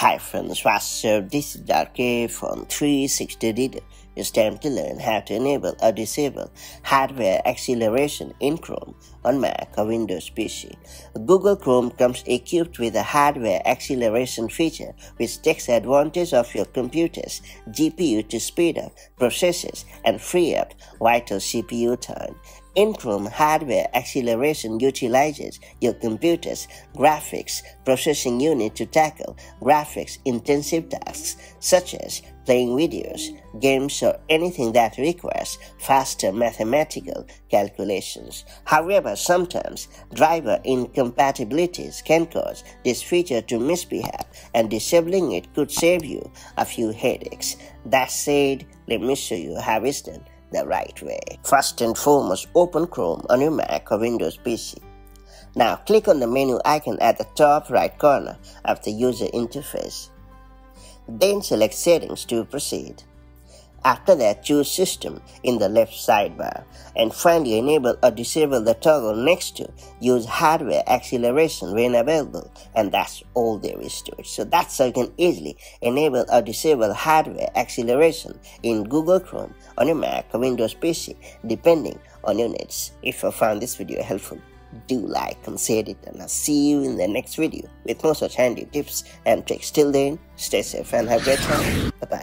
Hi friends, what's up? This is Dr. from 360 Reader. It's time to learn how to enable or disable hardware acceleration in Chrome on Mac or Windows PC. Google Chrome comes equipped with a hardware acceleration feature which takes advantage of your computer's GPU to speed up processes and free up vital CPU time. In Chrome, hardware acceleration utilizes your computer's graphics processing unit to tackle graphics intensive tasks such as playing videos, games, or anything that requires faster mathematical calculations. However, sometimes driver incompatibilities can cause this feature to misbehave, and disabling it could save you a few headaches. That said, let me show you how it's done the right way. First and foremost, open Chrome on your Mac or Windows PC. Now click on the menu icon at the top right corner of the user interface. Then select Settings to proceed. After that, choose System in the left sidebar and finally enable or disable the toggle next to use hardware acceleration when available and that's all there is to it. So that's how you can easily enable or disable hardware acceleration in Google Chrome on your Mac or Windows PC depending on your needs. If you found this video helpful, do like share it and I'll see you in the next video with more such handy tips and tricks. Till then, stay safe and have a great time. Bye bye.